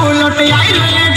bullet I